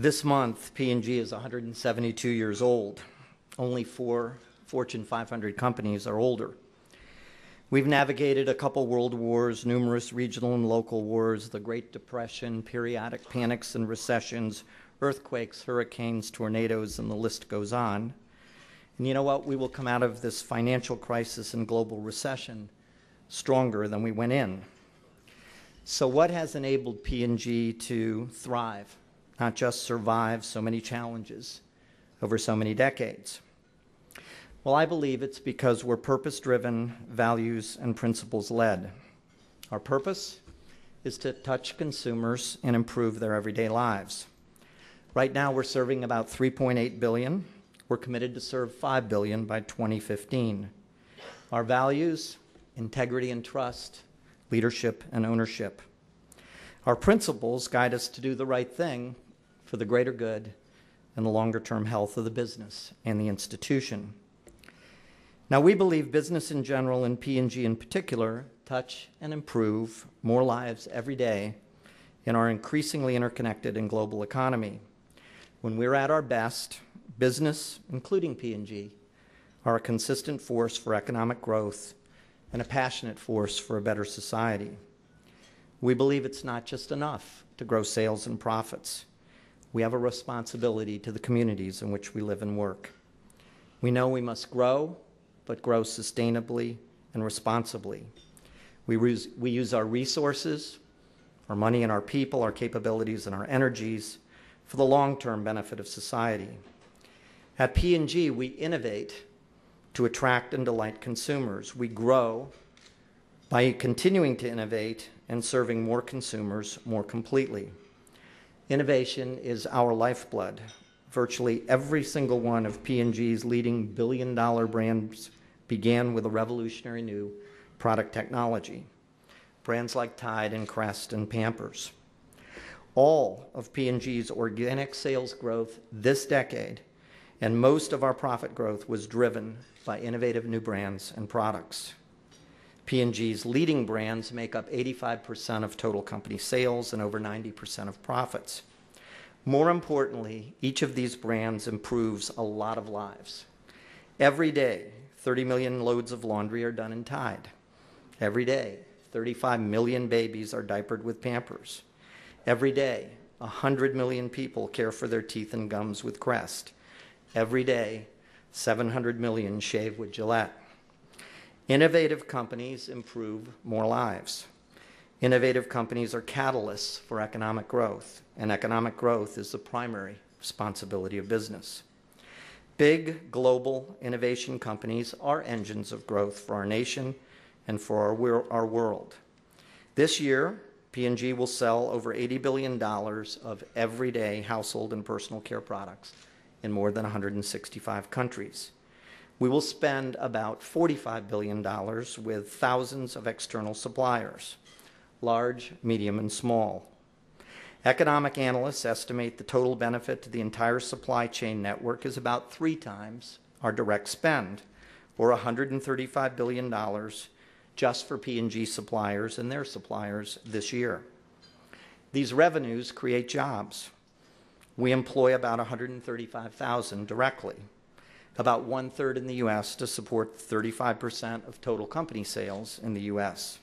This month, P&G is 172 years old. Only four Fortune 500 companies are older. We've navigated a couple world wars, numerous regional and local wars, the Great Depression, periodic panics and recessions, earthquakes, hurricanes, tornadoes, and the list goes on. And you know what? We will come out of this financial crisis and global recession stronger than we went in. So what has enabled P&G to thrive, not just survive so many challenges over so many decades? Well, I believe it's because we're purpose driven, values and principles led. Our purpose is to touch consumers and improve their everyday lives. Right now, we're serving about 3.8 billion. We're committed to serve 5 billion by 2015. Our values integrity and trust, leadership and ownership. Our principles guide us to do the right thing for the greater good and the longer term health of the business and the institution. Now, we believe business in general and P&G in particular touch and improve more lives every day in our increasingly interconnected and global economy. When we're at our best, business, including P&G, are a consistent force for economic growth and a passionate force for a better society. We believe it's not just enough to grow sales and profits. We have a responsibility to the communities in which we live and work. We know we must grow but grow sustainably and responsibly. We use, we use our resources, our money and our people, our capabilities and our energies for the long-term benefit of society. At P&G, we innovate to attract and delight consumers. We grow by continuing to innovate and serving more consumers more completely. Innovation is our lifeblood. Virtually every single one of P&G's leading billion-dollar brands began with a revolutionary new product technology. Brands like Tide and Crest and Pampers. All of P&G's organic sales growth this decade and most of our profit growth was driven by innovative new brands and products. P&G's leading brands make up 85% of total company sales and over 90% of profits. More importantly, each of these brands improves a lot of lives. Every day, 30 million loads of laundry are done in Tide. Every day, 35 million babies are diapered with Pampers. Every day, 100 million people care for their teeth and gums with Crest. Every day, 700 million shave with Gillette. Innovative companies improve more lives. Innovative companies are catalysts for economic growth, and economic growth is the primary responsibility of business. Big global innovation companies are engines of growth for our nation and for our, our world. This year, P&G will sell over $80 billion of everyday household and personal care products in more than 165 countries. We will spend about $45 billion with thousands of external suppliers, large, medium, and small. Economic analysts estimate the total benefit to the entire supply chain network is about three times our direct spend, or $135 billion just for P&G suppliers and their suppliers this year. These revenues create jobs. We employ about 135,000 directly, about one third in the U.S. to support 35% of total company sales in the U.S.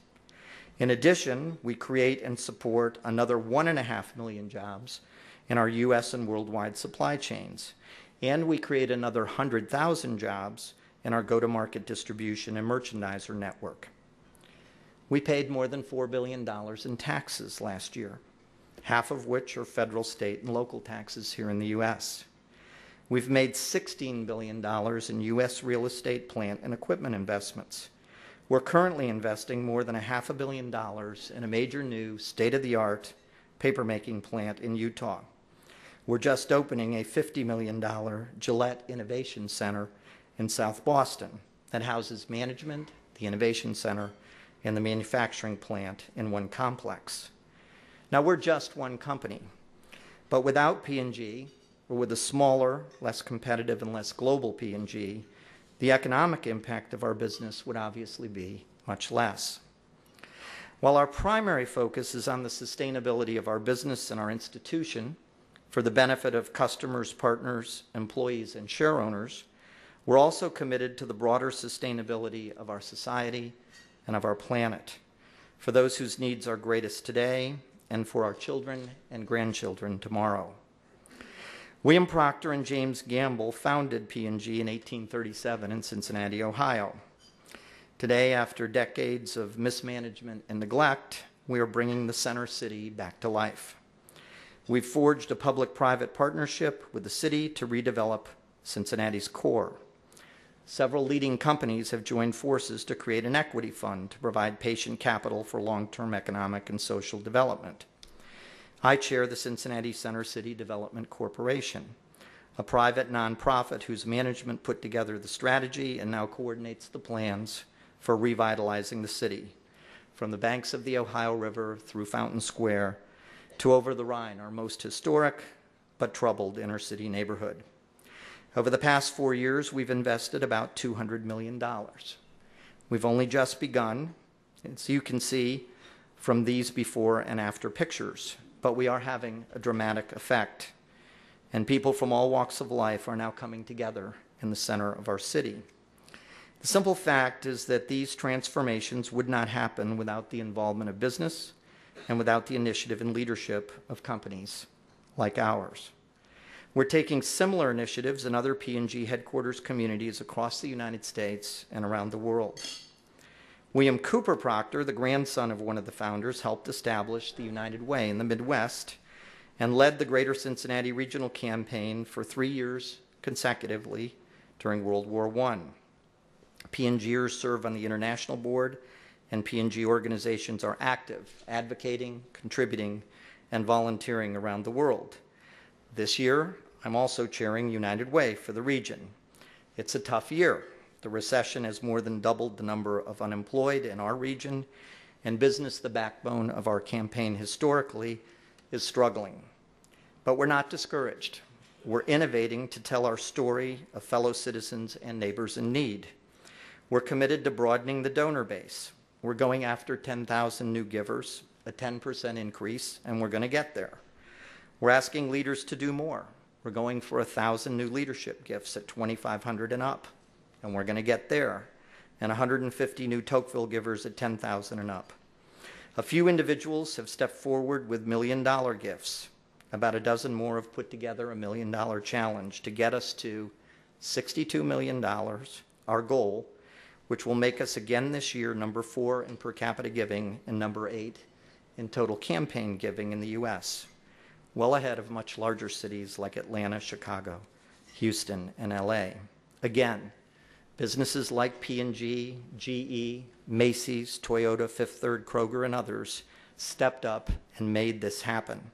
In addition, we create and support another 1.5 million jobs in our U.S. and worldwide supply chains. And we create another 100,000 jobs in our go-to-market distribution and merchandiser network. We paid more than $4 billion in taxes last year, half of which are federal, state, and local taxes here in the U.S. We've made $16 billion in U.S. real estate, plant, and equipment investments. We're currently investing more than a half a billion dollars in a major new state-of-the-art papermaking plant in Utah. We're just opening a $50 million Gillette Innovation Center in South Boston that houses management, the Innovation Center, and the manufacturing plant in one complex. Now, we're just one company, but without P&G, or with a smaller, less competitive, and less global P&G, the economic impact of our business would obviously be much less. While our primary focus is on the sustainability of our business and our institution, for the benefit of customers, partners, employees, and share owners, we're also committed to the broader sustainability of our society and of our planet, for those whose needs are greatest today and for our children and grandchildren tomorrow. William Procter and James Gamble founded P&G in 1837 in Cincinnati, Ohio. Today, after decades of mismanagement and neglect, we are bringing the center city back to life. We've forged a public private partnership with the city to redevelop Cincinnati's core. Several leading companies have joined forces to create an equity fund to provide patient capital for long term economic and social development. I chair the Cincinnati Center City Development Corporation, a private nonprofit whose management put together the strategy and now coordinates the plans for revitalizing the city, from the banks of the Ohio River through Fountain Square to over the Rhine, our most historic but troubled inner city neighborhood. Over the past four years, we've invested about $200 million. We've only just begun, as you can see from these before and after pictures, but we are having a dramatic effect. And people from all walks of life are now coming together in the center of our city. The simple fact is that these transformations would not happen without the involvement of business and without the initiative and leadership of companies like ours. We're taking similar initiatives in other P&G headquarters communities across the United States and around the world. William Cooper Procter, the grandson of one of the founders, helped establish the United Way in the Midwest and led the Greater Cincinnati Regional Campaign for three years consecutively during World War I. P&Gers serve on the International Board and P&G organizations are active, advocating, contributing, and volunteering around the world. This year, I'm also chairing United Way for the region. It's a tough year. The recession has more than doubled the number of unemployed in our region, and business, the backbone of our campaign historically, is struggling. But we're not discouraged. We're innovating to tell our story of fellow citizens and neighbors in need. We're committed to broadening the donor base. We're going after 10,000 new givers, a 10% increase, and we're going to get there. We're asking leaders to do more. We're going for 1,000 new leadership gifts at 2,500 and up, and we're going to get there. And 150 new Tocqueville givers at 10,000 and up. A few individuals have stepped forward with million dollar gifts. About a dozen more have put together a million dollar challenge to get us to $62 million, our goal, which will make us again this year number four in per capita giving and number eight in total campaign giving in the U.S., well ahead of much larger cities like Atlanta, Chicago, Houston, and LA. Again, businesses like P&G, GE, Macy's, Toyota, Fifth Third, Kroger, and others stepped up and made this happen.